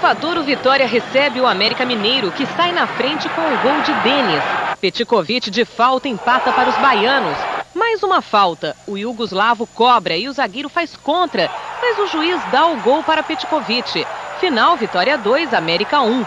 Salvador, o Vitória recebe o América Mineiro, que sai na frente com o gol de Denis. Petkovic de falta empata para os baianos. Mais uma falta. O Yugoslavo cobra e o zagueiro faz contra, mas o juiz dá o gol para Petkovic. Final, Vitória 2, América 1.